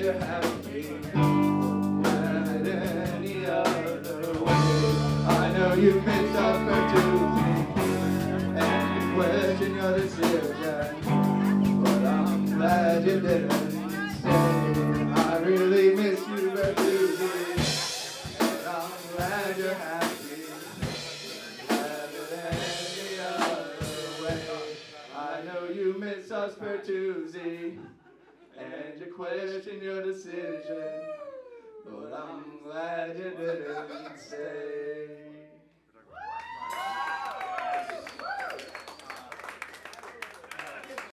you than any other way. I know you've us, suffered and you question your decision, but I'm glad you didn't say I really miss you, Bertuzzi, and I'm glad you're happy. I know you miss us Bertuzzi question your decision. But I'm glad you didn't stay.